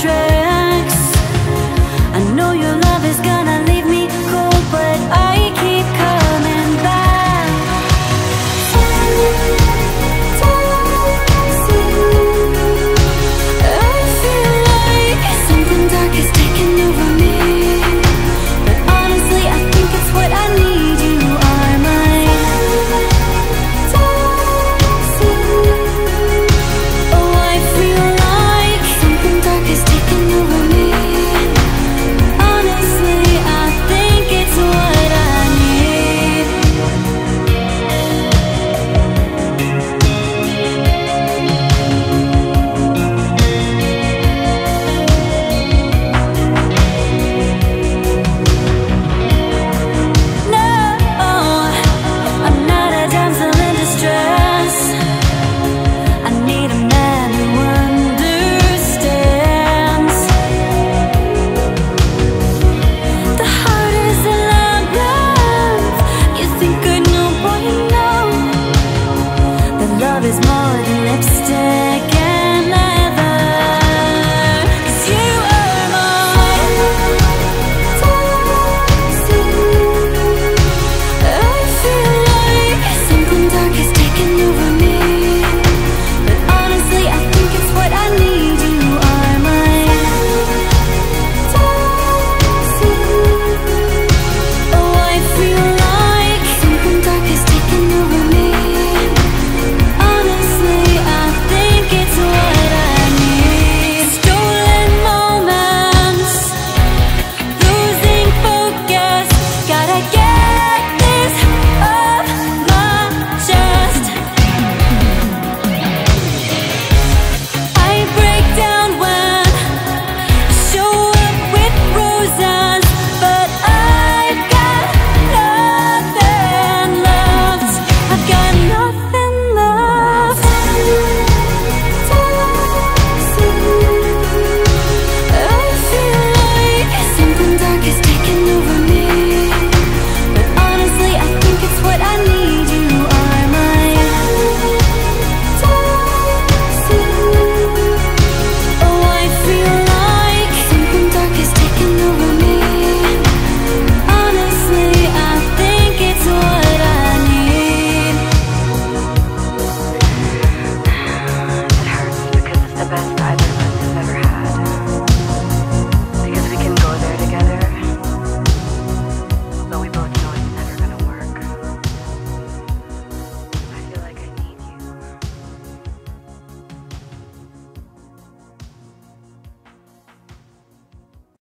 追